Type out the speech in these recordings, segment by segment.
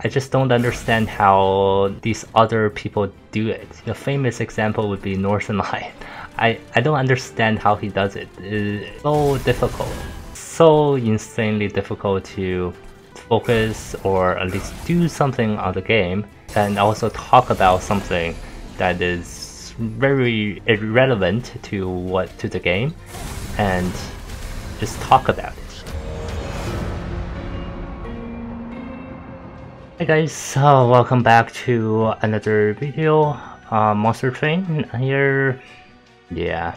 I just don't understand how these other people do it. The famous example would be Northernlion. I, I don't understand how he does it. It's so difficult. So insanely difficult to focus or at least do something on the game and also talk about something that is very irrelevant to what to the game and just talk about it. Hey guys, uh, welcome back to another video. Uh, Monster Train here. Yeah,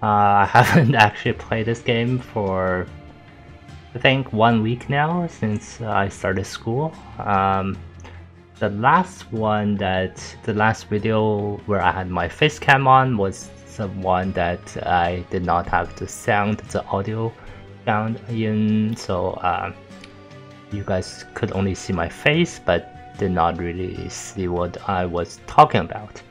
uh, I haven't actually played this game for I think one week now since I started school. Um, the last one that the last video where I had my face cam on was the one that I did not have the sound, the audio sound in, so. You guys could only see my face but did not really see what I was talking about.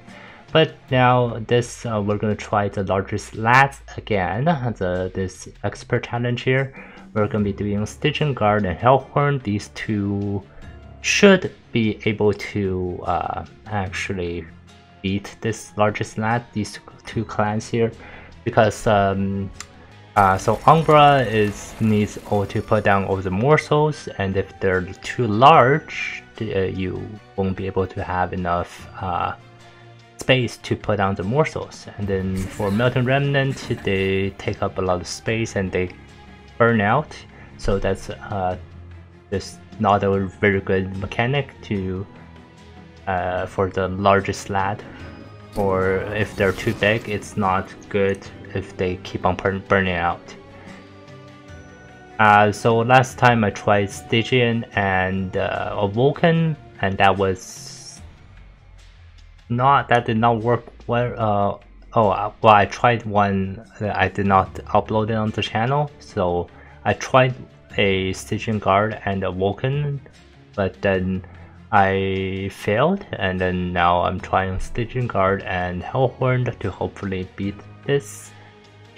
But now this uh, we're gonna try the largest lads again, the this expert challenge here. We're gonna be doing Stygian Guard and Hellhorn. These two should be able to uh, actually beat this largest lad, these two clans here, because um, uh, so Umbra is needs all to put down all the morsels, and if they're too large, uh, you won't be able to have enough uh, space to put down the morsels. And then for Melting Remnant, they take up a lot of space and they burn out. So that's uh, just not a very good mechanic to uh, for the largest lad. Or if they're too big, it's not good if they keep on burning out. Uh, so last time I tried Stygian and uh, a Vulcan, and that was not that did not work well. Uh, oh, uh, well, I tried one. that I did not upload it on the channel, so I tried a Stygian Guard and a Vulcan, but then I failed, and then now I'm trying Stygian Guard and Hellhorn to hopefully beat this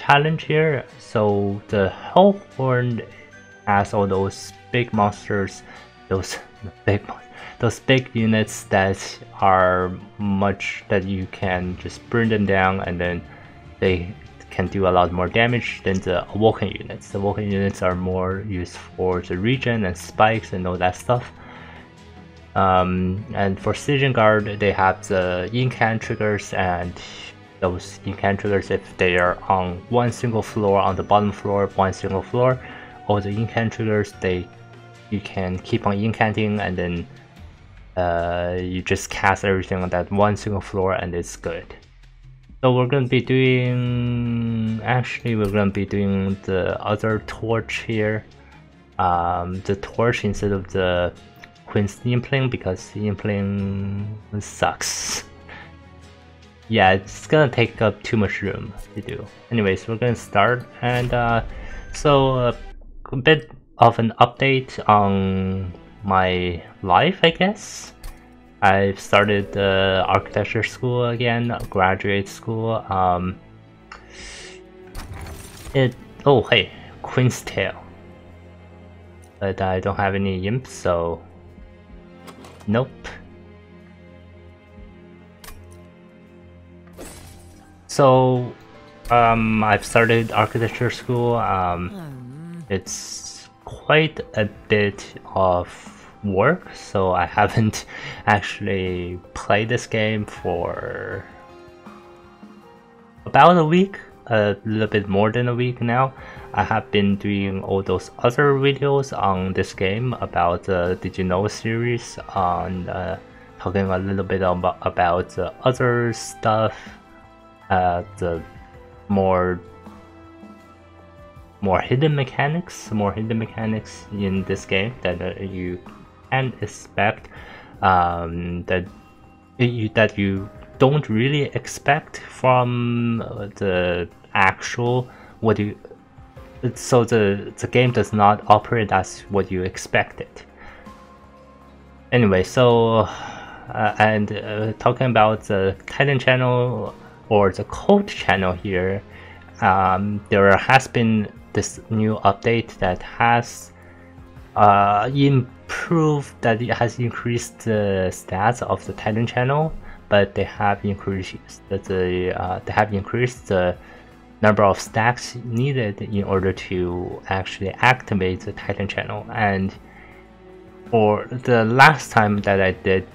challenge here. So the Hellhorn has all those big monsters, those big those big units that are much that you can just burn them down and then they can do a lot more damage than the Vulcan units. The Vulcan units are more used for the regen and spikes and all that stuff. Um, and for Stygian Guard, they have the incant triggers and those incant if they are on one single floor on the bottom floor one single floor. All the incant triggers they you can keep on incanting and then uh, you just cast everything on that one single floor and it's good. So we're to be doing actually we're to be doing the other torch here. Um, the torch instead of the Queen's Impling because Impling sucks yeah, it's gonna take up too much room to do. Anyways, we're gonna start, and uh, so uh, a bit of an update on my life, I guess. I've started the uh, architecture school again, graduate school. Um, it oh hey, Queen's Tale, but I don't have any imps, so nope. So, um, I've started architecture school. Um, hmm. it's quite a bit of work, so I haven't actually played this game for about a week, a little bit more than a week now. I have been doing all those other videos on this game about the Did You Know series on uh, talking a little bit about, about the other stuff uh, the more more hidden mechanics, more hidden mechanics in this game that uh, you can expect um, that you that you don't really expect from the actual what you so the the game does not operate as what you expected. Anyway so uh, and uh, talking about the Titan channel or the cold channel here, um, there has been this new update that has uh, improved that it has increased the stats of the Titan channel, but they have increased the uh, they have increased the number of stacks needed in order to actually activate the Titan channel. And for the last time that I did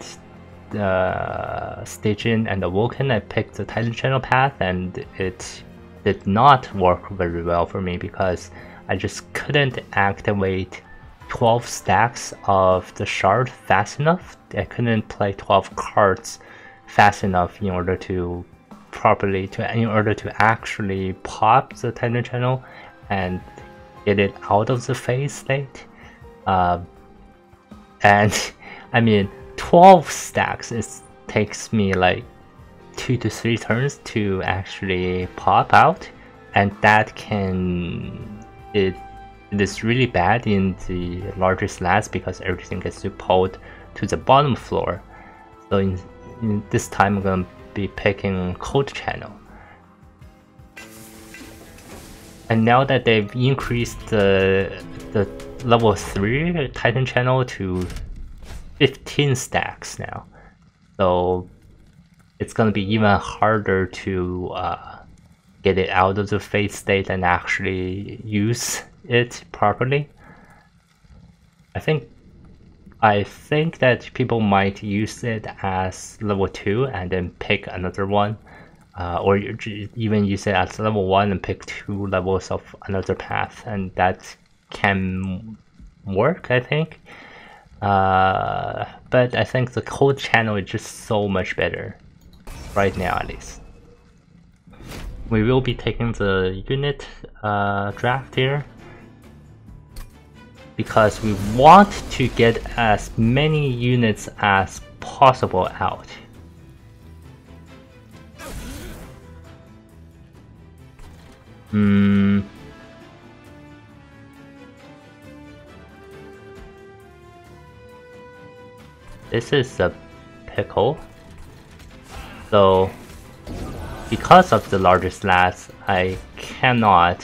the Stygian and the Vulcan, I picked the Titan channel path, and it did not work very well for me because I just couldn't activate 12 stacks of the shard fast enough. I couldn't play 12 cards fast enough in order to properly to in order to actually pop the Titan channel and get it out of the phase state. Uh, and I mean, 12 stacks it takes me like two to three turns to actually pop out, and that can it it is really bad in the larger slats because everything gets pulled to the bottom floor. So in, in this time I'm gonna be picking cold channel. And now that they've increased the the level 3 Titan channel to 15 stacks now. So it's gonna be even harder to uh, get it out of the phase state and actually use it properly. I think I think that people might use it as level 2 and then pick another one. Uh, or even use it as level 1 and pick two levels of another path and that can work I think. Uh, but I think the cold channel is just so much better. Right now at least. We will be taking the unit uh, draft here because we want to get as many units as possible out. Hmm. This is a pickle. So, because of the larger slats, I cannot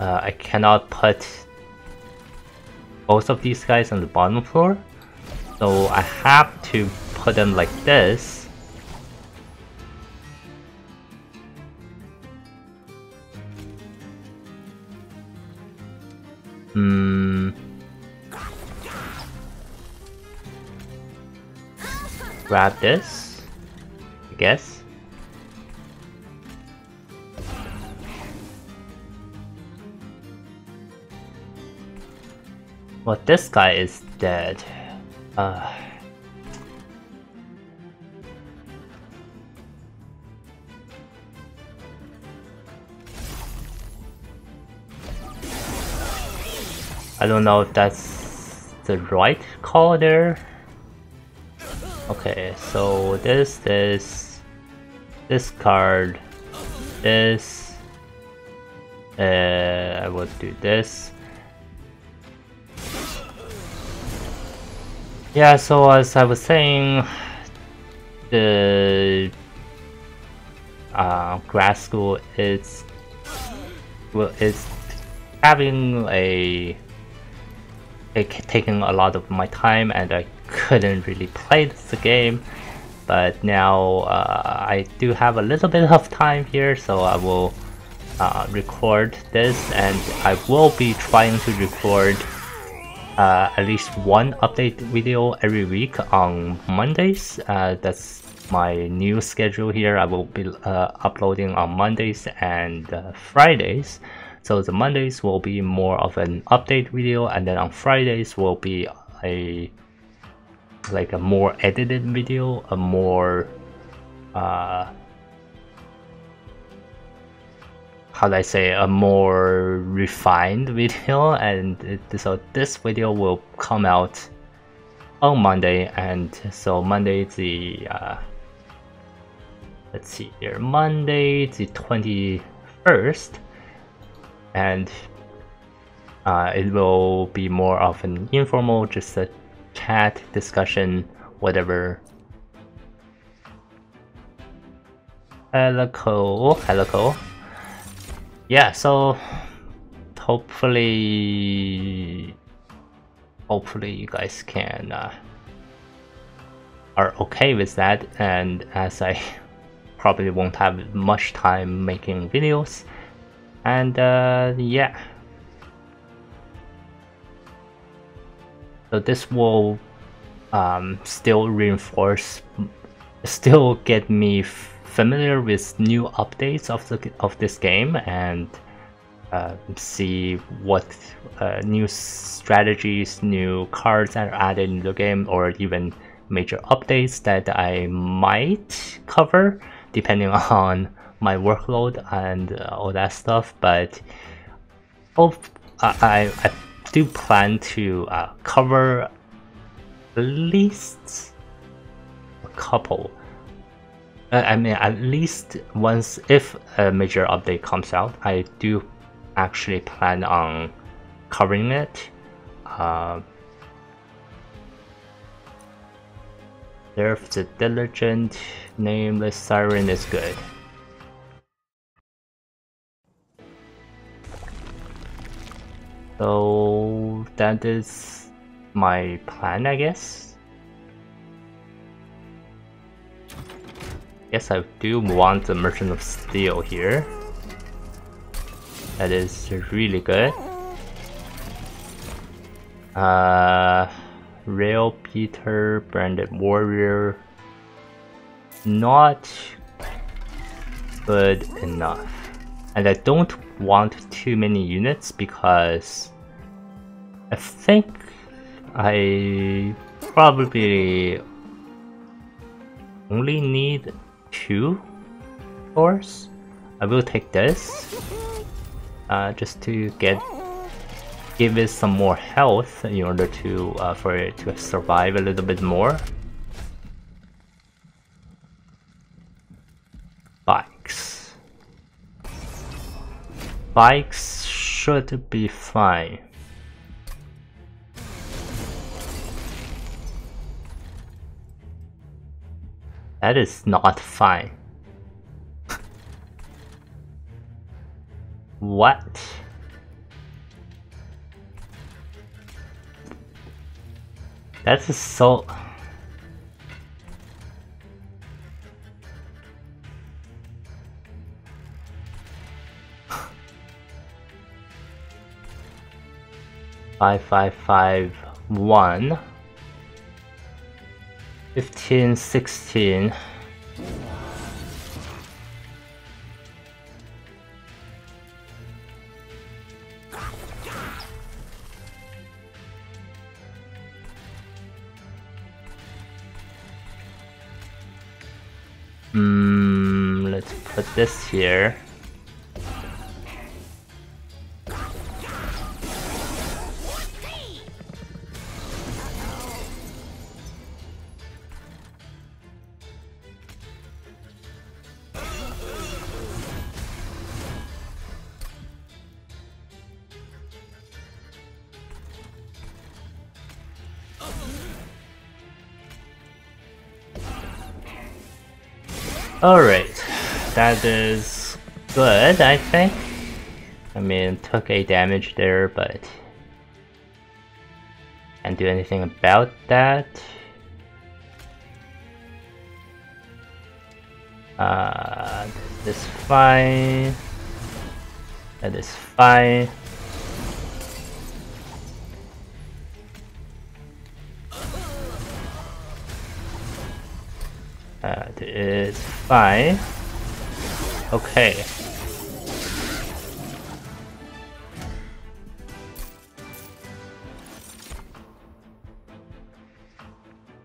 Uh, I cannot put both of these guys on the bottom floor. So I have to put them like this. Grab this, I guess. Well, this guy is dead. Uh... I don't know if that's the right call there. Okay, so this, this, this card, this, uh, I will do this. Yeah, so as I was saying, the uh, grad school is well, it's having a it taking a lot of my time, and I couldn't really play the game. But now uh, I do have a little bit of time here, so I will uh, record this, and I will be trying to record uh, at least one update video every week on Mondays. Uh, that's my new schedule here. I will be uh, uploading on Mondays and uh, Fridays. So the Mondays will be more of an update video, and then on Fridays will be a like a more edited video, a more uh, how do I say a more refined video. And it, so this video will come out on Monday. And so Monday the uh, let's see here. Monday the 21st and uh, it will be more of an informal just a chat discussion whatever hello hello yeah, so hopefully, hopefully you guys can uh, are okay with that. And as I probably won't have much time making videos, and uh, yeah. So this will um, still reinforce, still get me familiar with new updates of the of this game and uh, see what uh, new strategies, new cards that are added in the game, or even major updates that I might cover depending on my workload and all that stuff. But oh, I, I do plan to uh, cover at least a couple. Uh, I mean, at least once if a major update comes out, I do actually plan on covering it. Uh, the diligent, nameless siren is good. So that is my plan, I guess. Yes, I do want the Merchant of Steel here. That is really good. Uh, Rail Peter, Branded Warrior. Not good enough. And I don't want too many units because I think I probably only need two doors. I will take this uh, just to get give it some more health in order to uh, for it to survive a little bit more. Bikes. Bikes should be fine. That is not fine. what? That's so... Five five five one. Fifteen sixteen. Hmm, let's put this here. Alright, that is good, I think. I mean, took a damage there, but can't do anything about that. Uh, this is fine. That is fine. Is. Okay.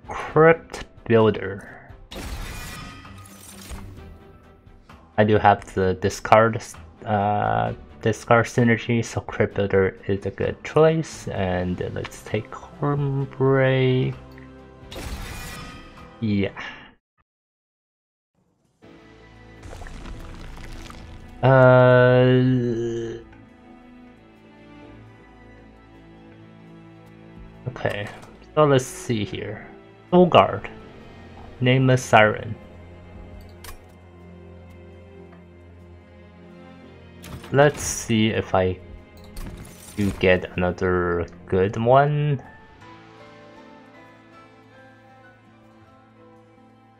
Crypt Builder. I do have the discard uh, discard synergy, so Crypt Builder is a good choice. And let's take Horn Break. Yeah. Uh, okay, so let's see here. Solgard, Name Nameless Siren. Let's see if I do get another good one.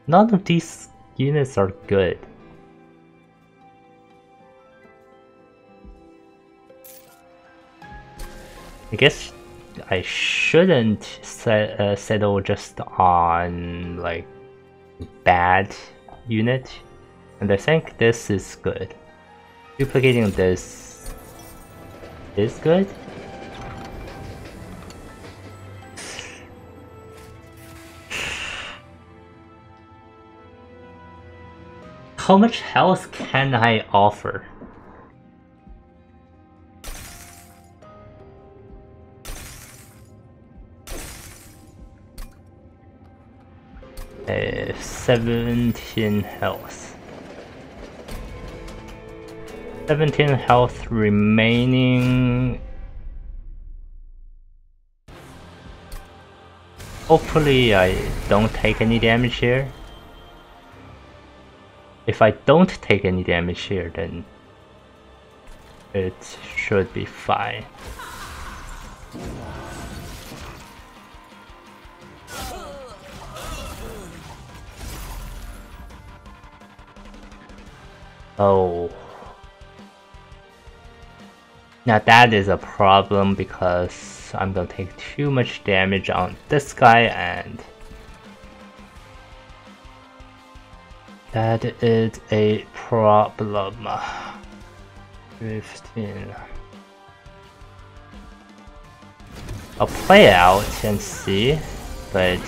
None of these units are good. I guess I shouldn't set, uh, settle just on like bad unit and I think this is good. Duplicating this is good. How much health can I offer? Uh, 17 health. 17 health remaining. Hopefully I don't take any damage here. If I don't take any damage here, then it should be fine. Oh. Now that is a problem because I'm gonna take too much damage on this guy and that is a problem. 15. I'll play out and see, but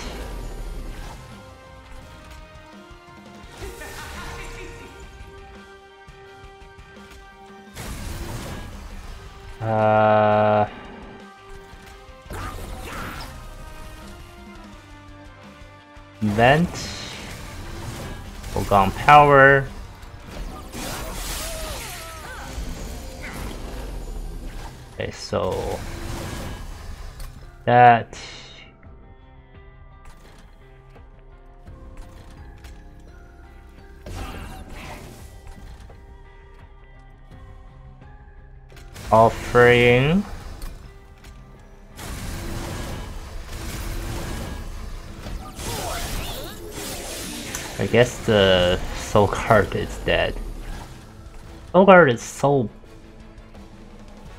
Uh, vent, foregone power. Okay, so that offering I guess the Solgard is dead. Solgard is so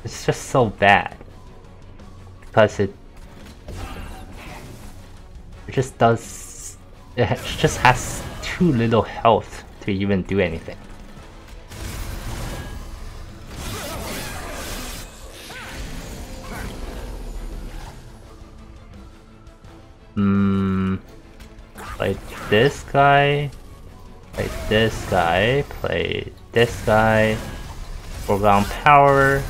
it's just so bad because it it just does it just has too little health to even do anything. This guy. Play this guy. Play this guy. Foregone power.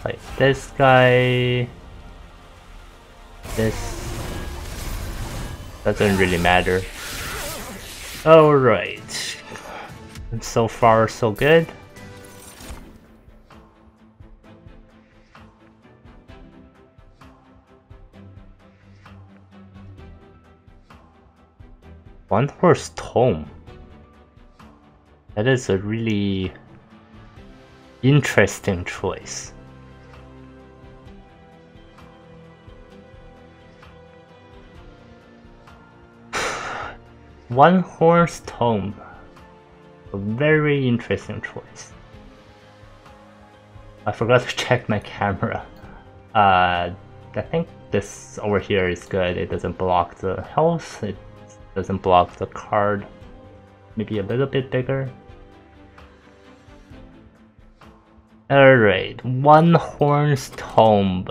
Play this guy. This doesn't really matter. Alright. So far so good. Onehorn's Tome. That is a really interesting choice. Onehorn's Tome. A very interesting choice. I forgot to check my camera. Uh, I think this over here is good. It doesn't block the health. It doesn't block the card. Maybe a little bit bigger. Alright, one horn's tomb.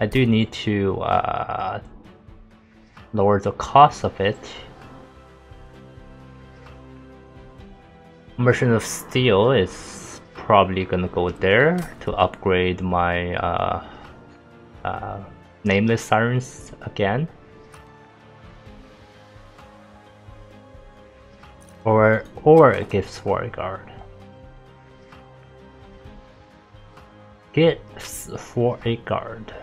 I do need to uh, lower the cost of it. Merchant of Steel is probably gonna go there to upgrade my uh, uh, nameless sirens again. Or or a gifts for a guard. Gifts for a guard.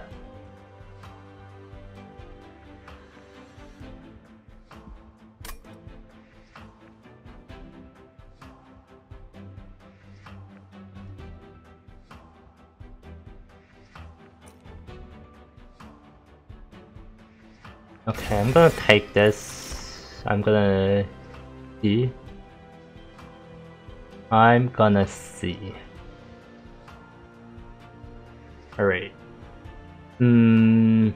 Okay, I'm gonna take this. I'm gonna see. I'm gonna see. Alright. Hmm.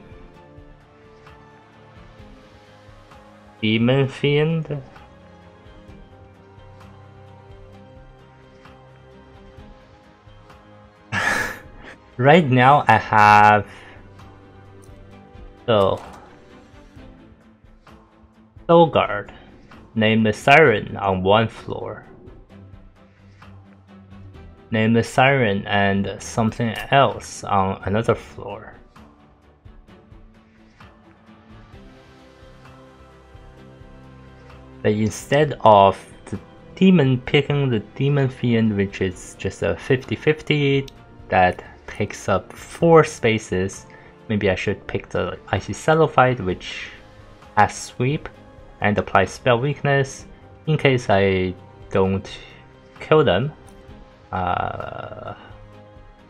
Demon Fiend? right now I have so Solgard named Siren on one floor. Name the Siren and something else on another floor. But instead of the demon picking the demon fiend which is just a 50-50 that takes up 4 spaces, maybe I should pick the icy Cilophyte which has sweep and apply spell weakness in case I don't kill them. Uh,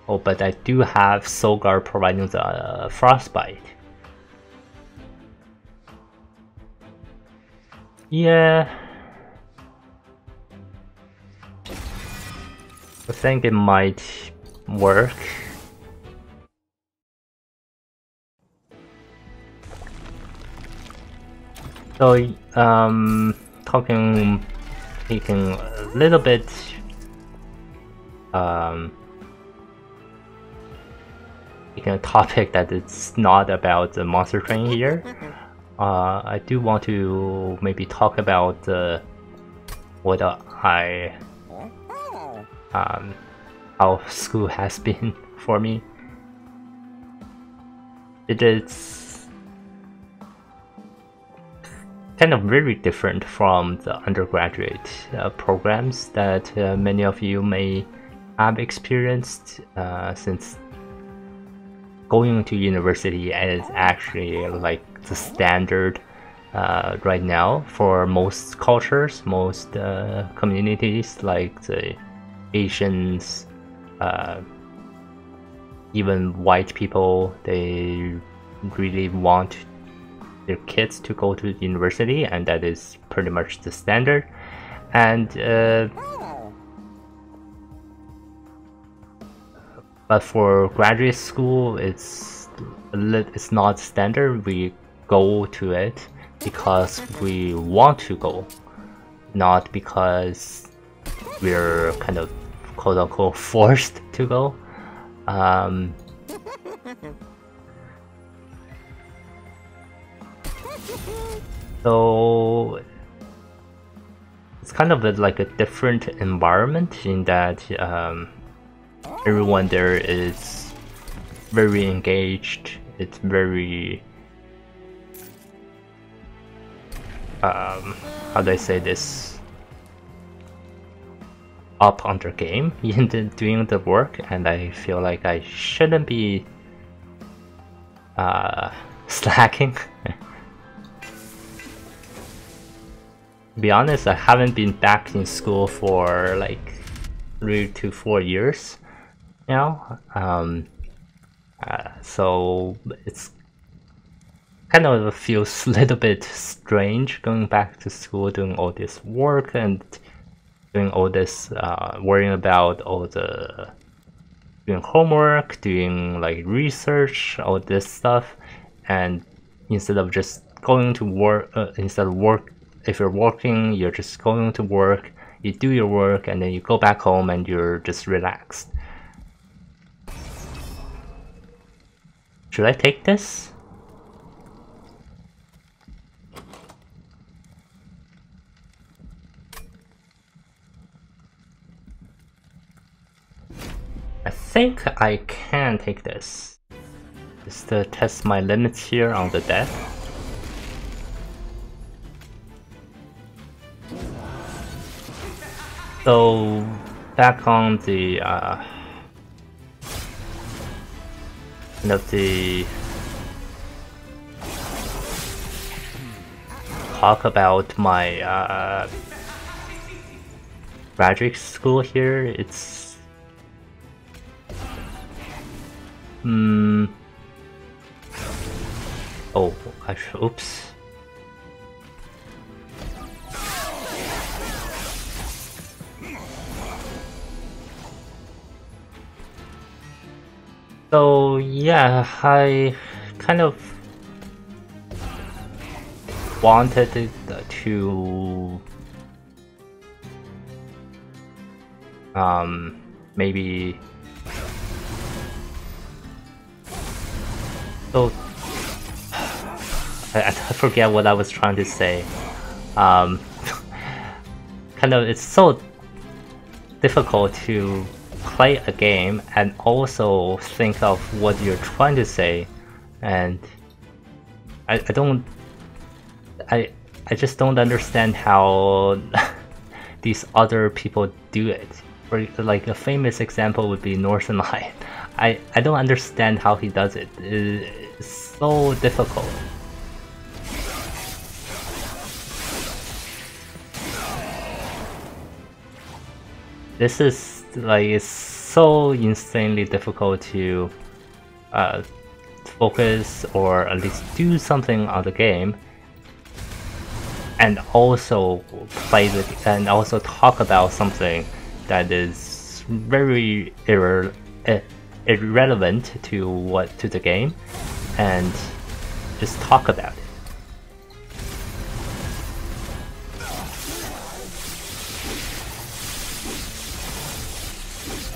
oh, but I do have Solgard providing the uh, frostbite. Yeah. I think it might work. So, um, talking, taking a little bit, um, taking a topic that it's not about the monster train here. Uh, I do want to maybe talk about uh, what I um, how school has been for me. It is kind of very different from the undergraduate uh, programs that uh, many of you may have experienced uh, since going to university is actually like the standard uh, right now for most cultures, most uh, communities like the Asians, uh, even white people, they really want their kids to go to university, and that is pretty much the standard. And uh, but for graduate school, it's it's not standard. We go to it because we want to go, not because we're kind of quote unquote forced to go. Um, so it's kind of a, like a different environment in that um, everyone there is very engaged. It's very um, how do I say this? Up on their game in the, doing the work, and I feel like I shouldn't be uh, slacking. Be honest, I haven't been back in school for like three to four years now. Um, uh, so it's kind of feels a little bit strange going back to school doing all this work and doing all this uh, worrying about all the doing homework doing like research all this stuff and instead of just going to work uh, instead of work if you're working you're just going to work you do your work and then you go back home and you're just relaxed should I take this? I think I can take this. Just to test my limits here on the death. So back on the uh, of the talk about my uh, school here. It's Hmm. Oh, I oops. So yeah, I kind of wanted to um maybe so I, I forget what I was trying to say. Um, kind of, it's so difficult to play a game and also think of what you're trying to say, and I, I don't, I, I just don't understand how these other people do it. For like a famous example would be Northernlion. I, I don't understand how he does it. It's so difficult. This is like it's so insanely difficult to uh, focus or at least do something on the game and also play the and also talk about something that is very irre irrelevant to what to the game and just talk about it.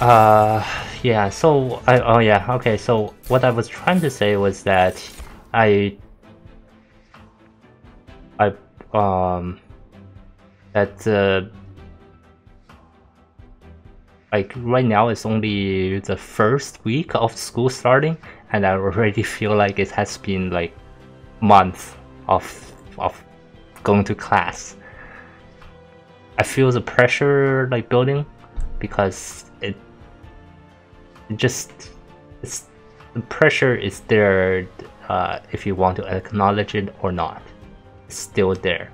Uh, yeah, so, I, oh yeah, okay, so what I was trying to say was that I, I, um, that, uh, like right now it's only the first week of school starting and I already feel like it has been like months of, of going to class. I feel the pressure like building because just the pressure is there uh, if you want to acknowledge it or not. It's still there.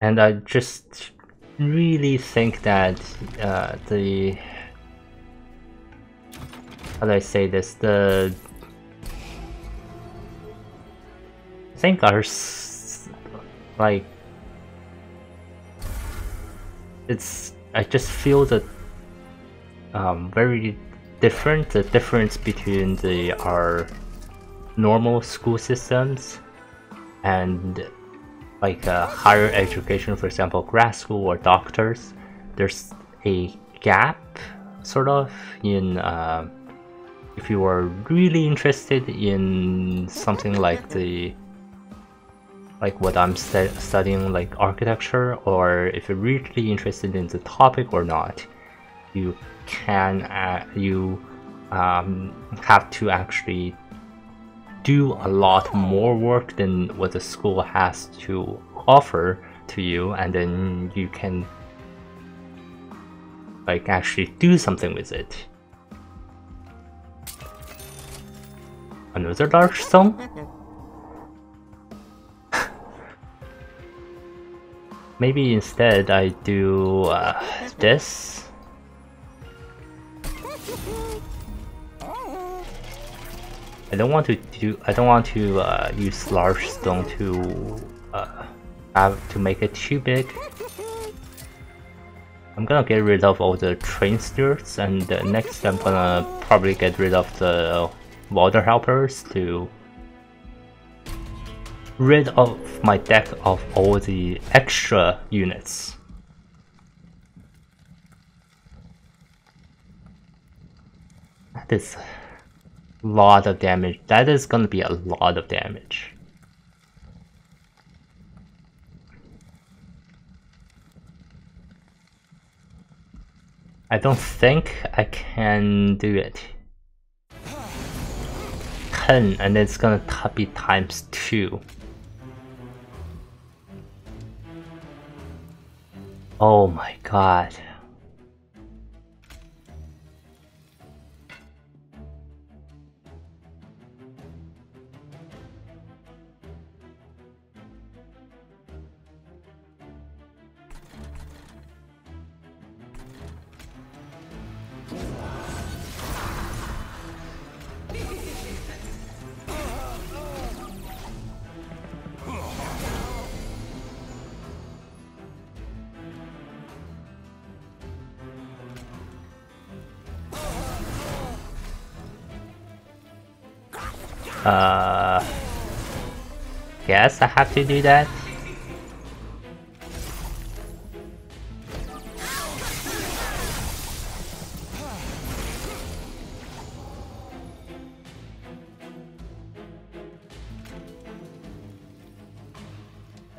And I just really think that uh, the how do I say this the think are like it's I just feel that um, very different the difference between the our normal school systems and like higher education for example grad school or doctors. There's a gap sort of in uh, if you are really interested in something like the like what I'm st studying like architecture or if you're really interested in the topic or not you can uh, you um, have to actually do a lot more work than what the school has to offer to you and then you can like actually do something with it. Another large song Maybe instead I do uh, this. I don't want to do. I don't want to uh, use large stone to uh, have to make it too big. I'm gonna get rid of all the train steers, and next I'm gonna probably get rid of the water helpers to rid of my deck of all the extra units. That is a lot of damage. That is gonna be a lot of damage. I don't think I can do it. 10 and it's gonna be times 2. Oh my god. Uh, yes, I have to do that.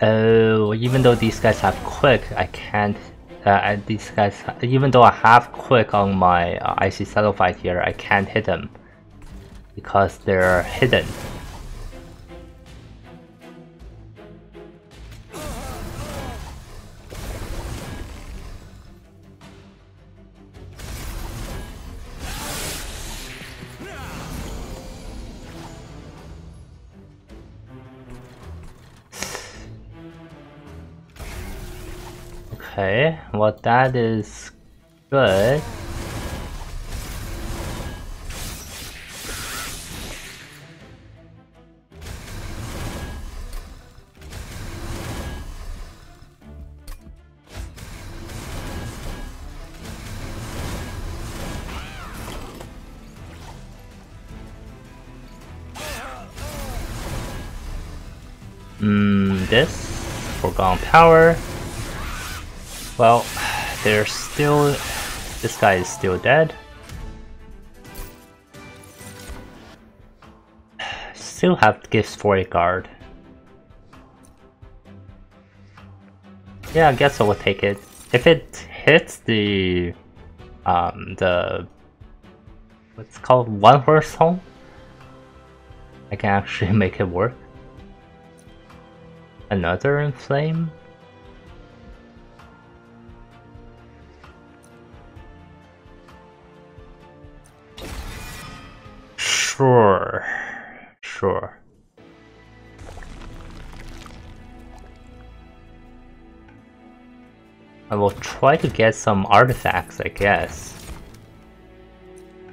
Oh, even though these guys have quick, I can't. Uh, these guys, even though I have quick on my uh, icy fight here, I can't hit them because they're hidden. Okay, well that is good. Power. Well, there's still... This guy is still dead. Still have gifts for a guard. Yeah, I guess I will take it. If it hits the... Um, the... What's called Onehorn's Tome? I can actually make it work. Another inflame? Sure. Sure. I will try to get some artifacts, I guess.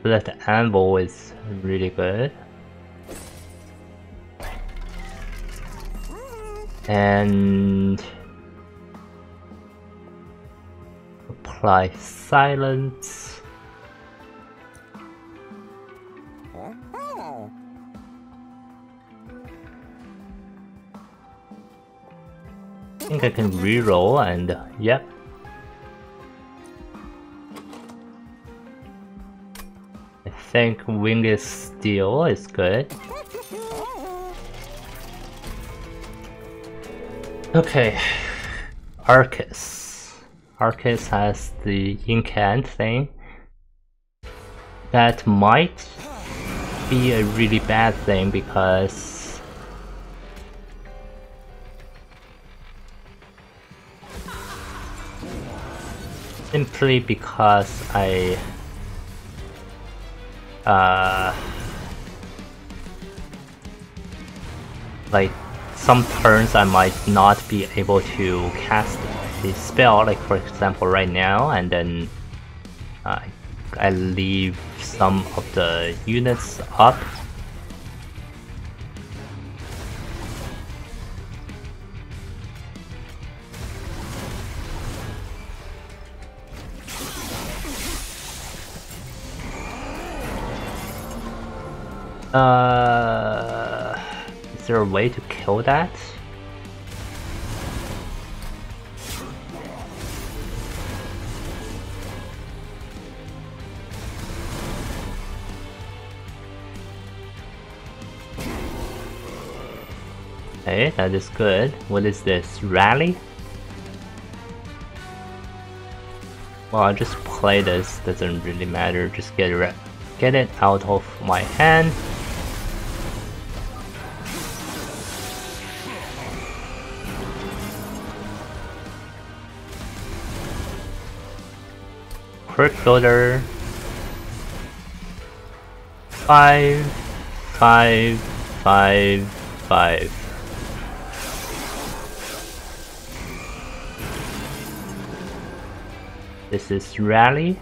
But the anvil is really good. And apply silence. I think I can re-roll and uh, yep. I think Winged Steel is good. Okay, Arcus. Arcus has the incant thing. That might be a really bad thing because simply because I uh, like some turns I might not be able to cast a spell like for example right now and then uh, I leave some of the units up. Uh, is there a way to kill that? Okay, that is good. What is this? Rally? Well, I'll just play this, doesn't really matter, just get it, get it out of my hand. Quick loader. Five, five, five, five. This is rally.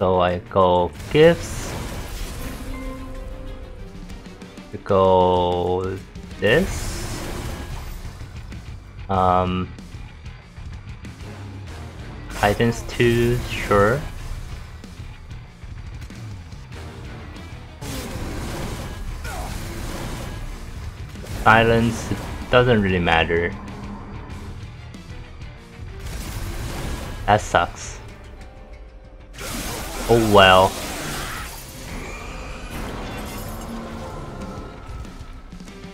So I go gifts. Go this. Um, Titans 2, sure. silence, doesn't really matter. That sucks. Oh well.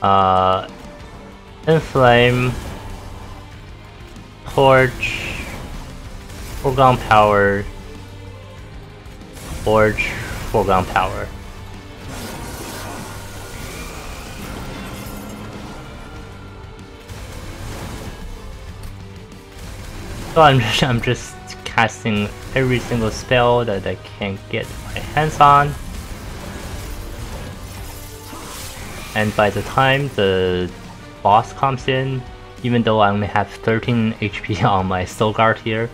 Uh, Inflame, Torch, Foregone Power, Forge, Foregone Power. So I'm just, I'm just casting every single spell that I can get my hands on. And by the time the boss comes in, even though I only have 13 HP on my Solgard here,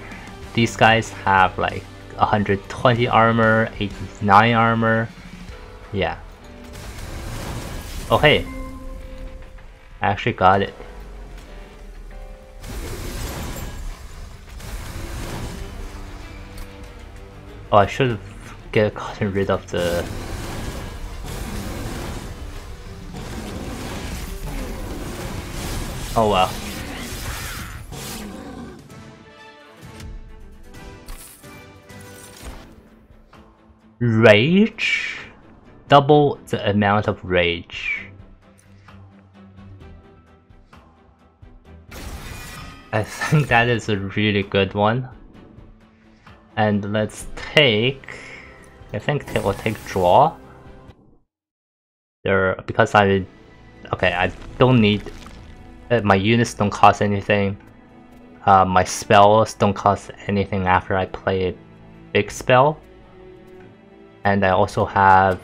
these guys have like 120 armor, 89 armor. Yeah. Hey. I actually got it. Oh, I should get gotten rid of the... Oh well. Rage? Double the amount of rage. I think that is a really good one. And let's take... I think we'll take draw. There, because I... Okay, I don't need... Uh, my units don't cost anything. Uh, my spells don't cost anything after I play a big spell. And I also have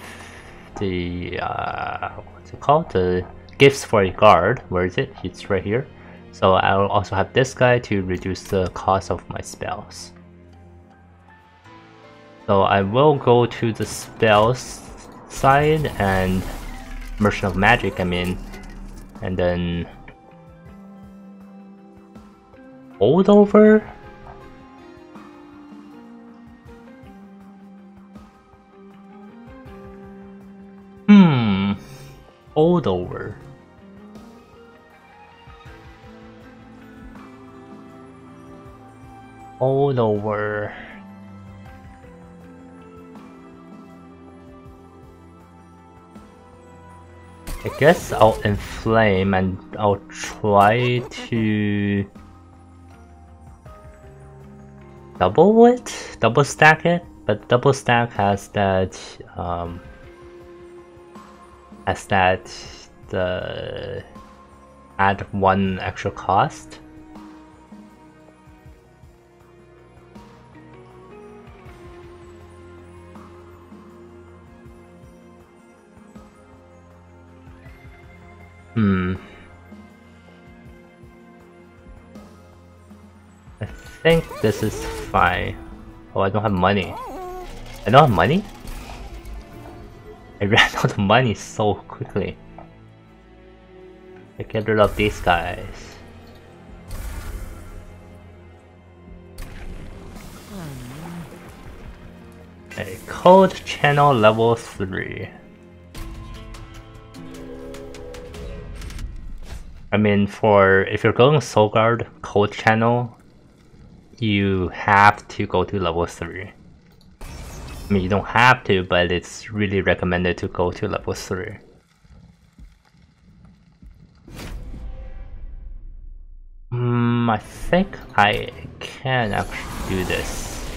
the... Uh, what's it called? The gifts for a guard. Where is it? It's right here. So I'll also have this guy to reduce the cost of my spells. So I will go to the spells side and Merchant of Magic, I mean, and then hold over. Hold over. Hold over. I guess I'll inflame and I'll try to double it, double stack it, but double stack has that um, has that the add one extra cost. Hmm. I think this is fine. Oh, I don't have money. I don't have money? I ran out of money so quickly. I get rid of these guys. A cold channel level 3. I mean, for if you're going Soul Guard Code Channel, you have to go to level 3. I mean, you don't have to, but it's really recommended to go to level 3. Hmm, I think I can actually do this.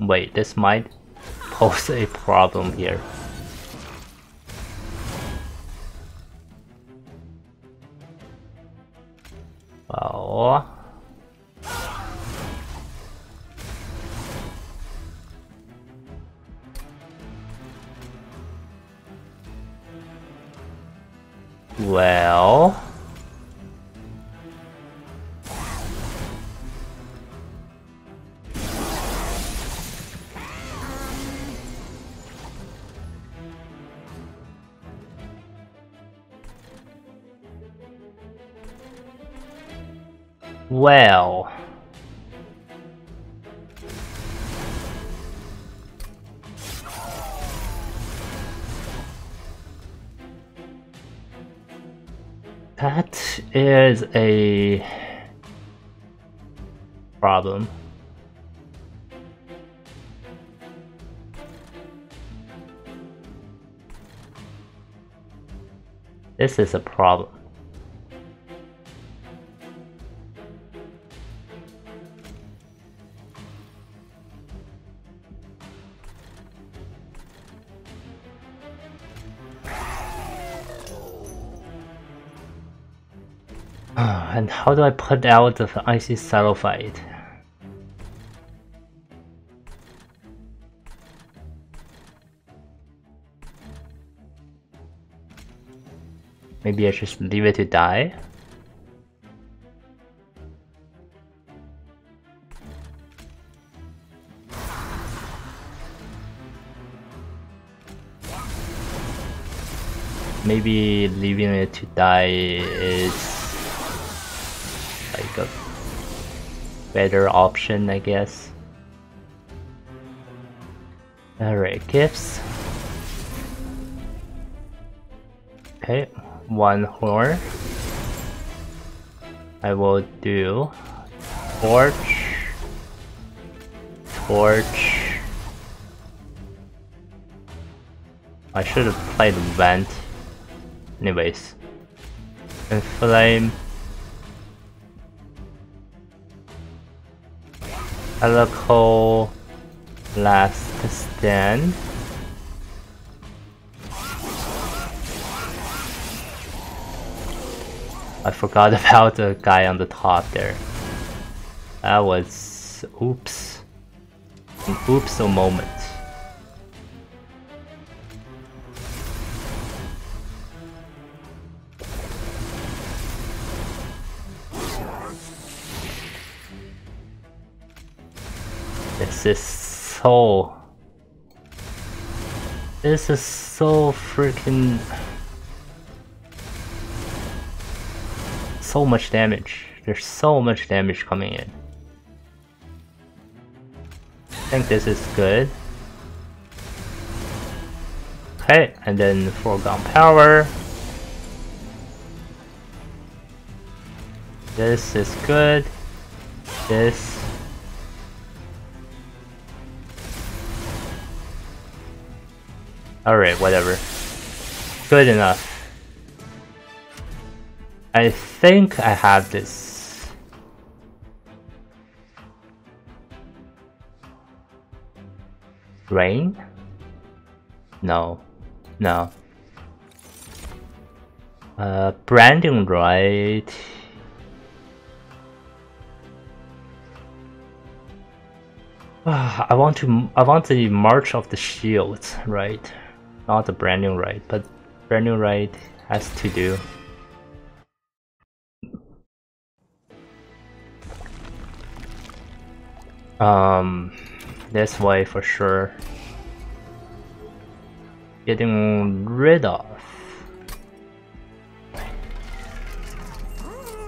Wait, this might pose a problem here. Is a problem. This is a problem. And how do I put out the icy sulfide? Maybe I just leave it to die? Maybe leaving it to die is like a better option, I guess. Alright, gifts. Okay, one horn. I will do torch, torch. I should have played vent. Anyways, and flame. Helical last stand. I forgot about the guy on the top there. That was oops. An oops a moment. Is so... This is so freaking... so much damage. There's so much damage coming in. I think this is good. Okay, and then foregone power. This is good. This. Alright, whatever. Good enough. I think I have this. Rain? No. No. Uh, branding right. I want to I want the March of the Shields, right? Not the new right, but brand new right has to do. Um, this way for sure. Getting rid of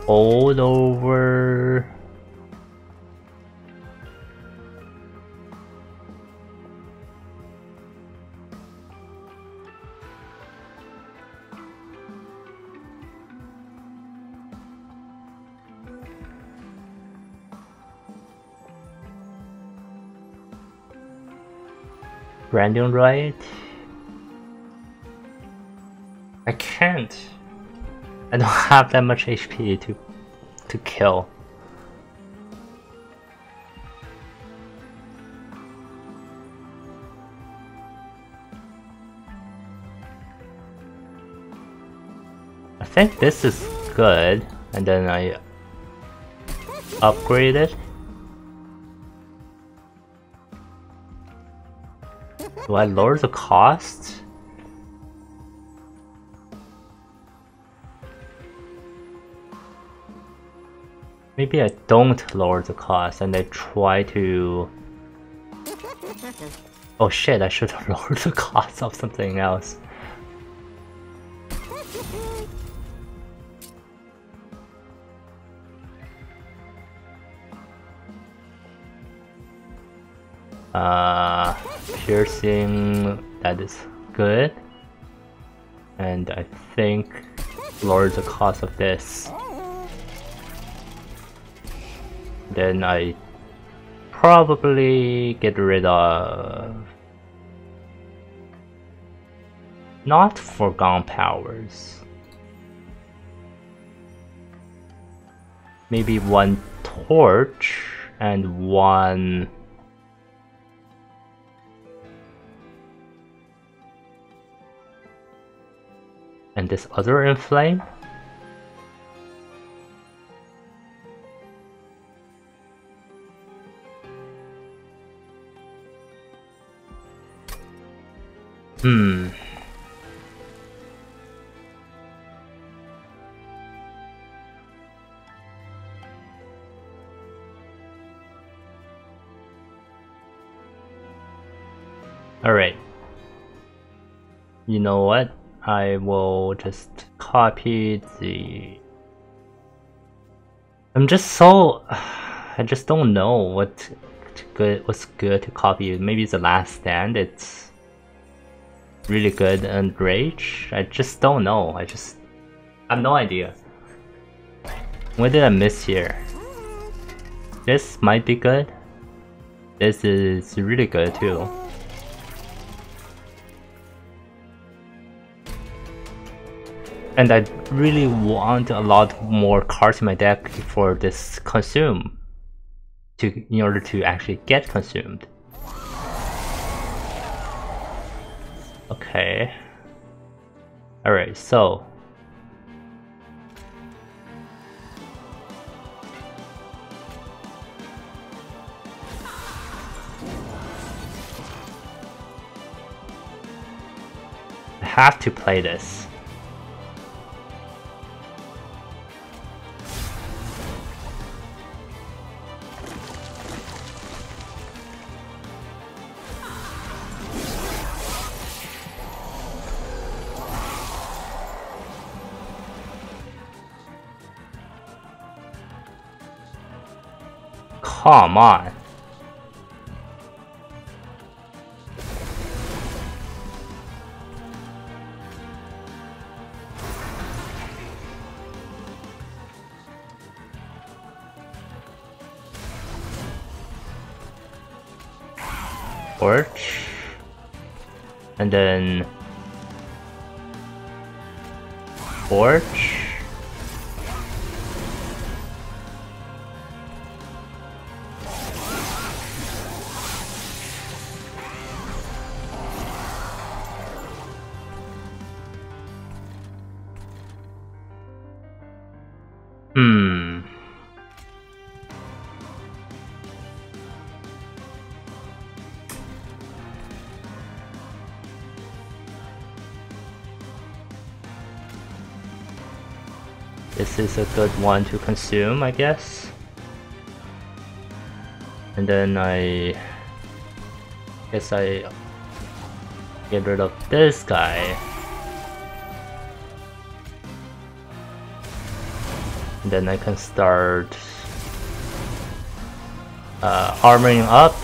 old over Brandon right? I can't. I don't have that much HP to to kill. I think this is good, and then I upgrade it. Do I lower the cost? Maybe I don't lower the cost and I try to... Oh shit, I should lower the cost of something else. Piercing, that is good. And I think lower the cost of this. Then I probably get rid of not foregone powers. Maybe one torch and one this other inflame Hmm. Alright. You know what? I will just copy the... I'm just so... I just don't know what good what's good to copy. Maybe the last stand, it's really good and rage. I just don't know. I just I have no idea. What did I miss here? This might be good. This is really good too. And I really want a lot more cards in my deck for this consume to in order to actually get consumed. Okay. Alright, so I have to play this. Oh Come on. Torch. And then... Torch. A good one to consume, I guess. And then I guess I get rid of this guy. then I can start uh, armoring up.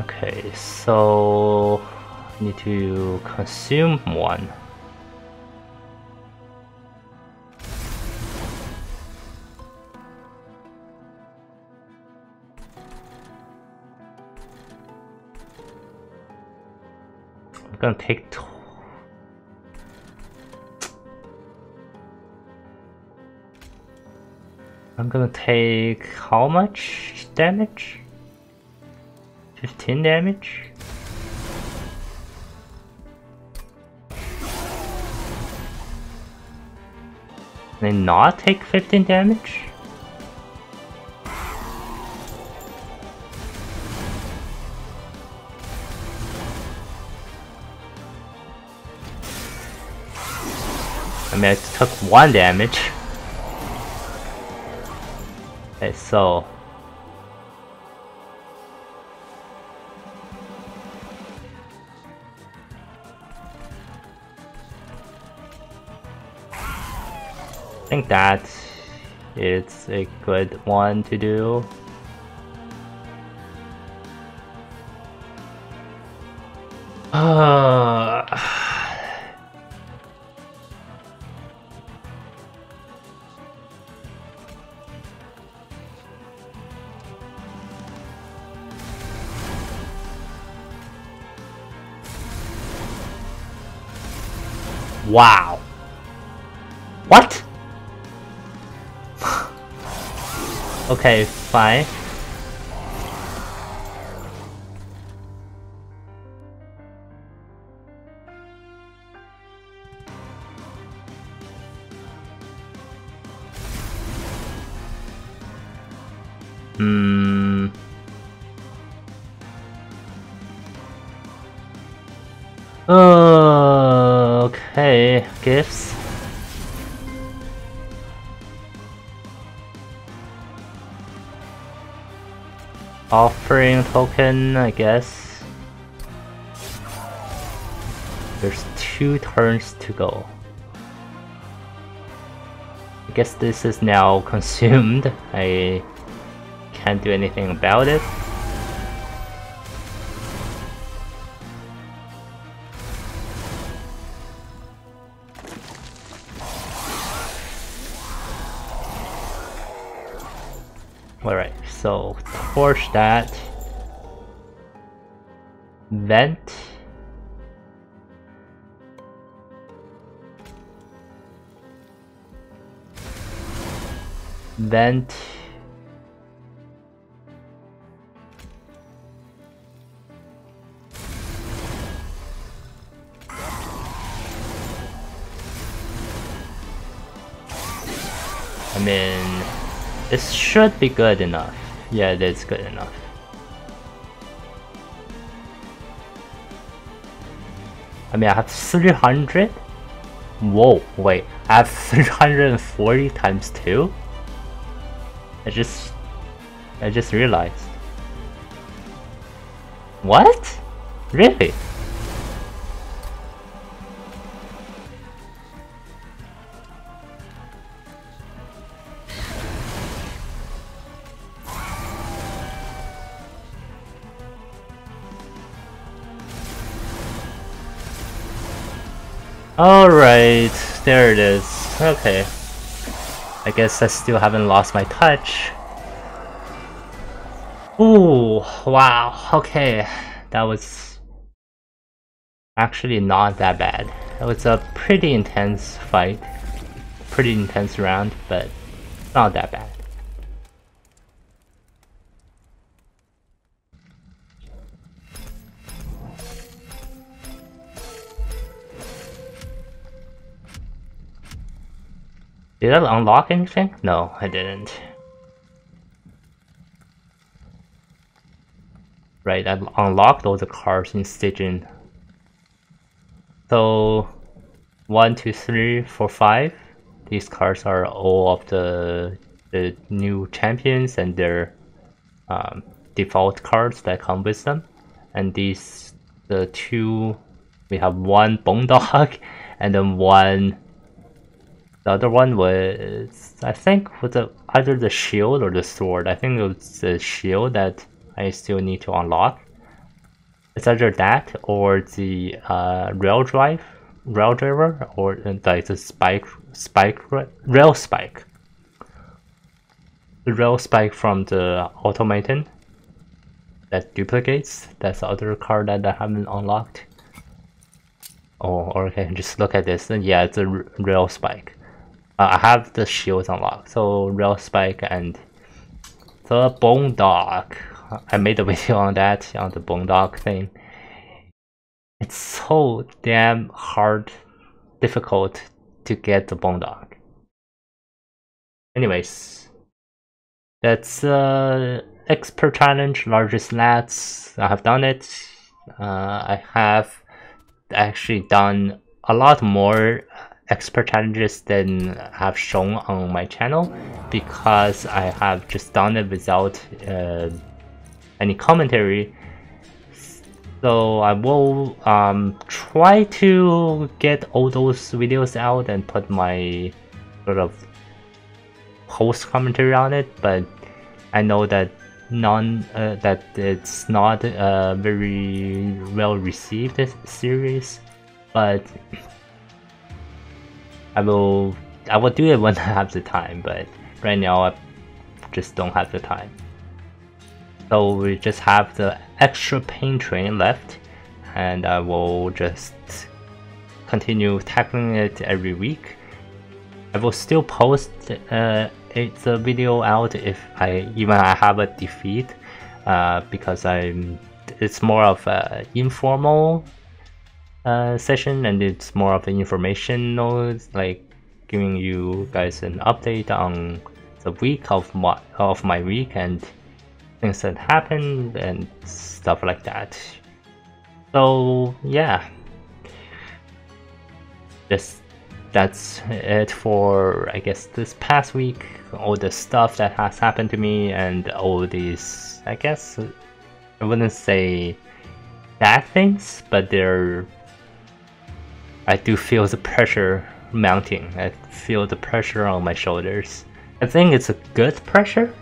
Okay, so to consume one. I'm gonna take I'm gonna take how much damage? 15 damage? Can not take 15 damage? I mean, I took one damage. Okay, so think that it's a good one to do. Wow. What? Okay, fine. Hmm. Okay, gifts. Offering token, I guess. There's two turns to go. I guess this is now consumed. I can't do anything about it. Torch that. Vent. Vent. I mean, it should be good enough. Yeah, that's good enough. I mean, I have 300? Whoa, wait, I have 340 times 2? I just... I just realized. What? Really? Alright, there it is. Okay. I guess I still haven't lost my touch. Ooh, wow, okay. That was actually not that bad. It was a pretty intense fight. Pretty intense round, but not that bad. Did I unlock anything? No, I didn't. Right, I unlocked all the cars in Stygian. So, one, two, three, four, five. These cars are all of the the new champions and their um, default cards that come with them. And these, the two, we have one Bone Dog and then one the other one was, I think, was a, either the shield or the sword. I think it was the shield that I still need to unlock. It's either that or the uh, rail drive, rail driver, or uh, like the spike, spike, rail spike. The rail spike from the automaton that duplicates. That's the other card that I haven't unlocked. Oh, okay, just look at this. Yeah, it's a rail spike. Uh, I have the shields unlocked, so Rail Spike and the Bone Dog. I made a video on that, on the Bone Dog thing. It's so damn hard, difficult to get the Bone Dog. Anyways, that's uh, expert challenge, largest lads. I have done it. Uh, I have actually done a lot more expert challenges than have shown on my channel because I have just done it without uh, any commentary. So I will um, try to get all those videos out and put my sort of post commentary on it, but I know that non uh, that it's not a very well received series, but I will I will do it when I have the time. But right now I just don't have the time. So we just have the extra pain train left, and I will just continue tackling it every week. I will still post uh, it's a video out if I even I have a defeat uh, because I'm it's more of informal uh, session and it's more of an informational like giving you guys an update on the week of my of my week and things that happened and stuff like that. So yeah. Just that's it for I guess this past week all the stuff that has happened to me and all these I guess I wouldn't say bad things but they're I do feel the pressure mounting I feel the pressure on my shoulders I think it's a good pressure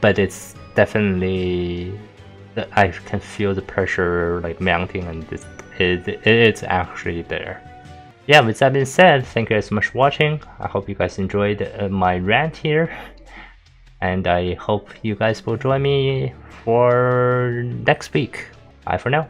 but it's definitely I can feel the pressure like mounting and it, it, it's actually there yeah, with that being said, thank you guys so much for watching. I hope you guys enjoyed uh, my rant here. And I hope you guys will join me for next week. Bye for now.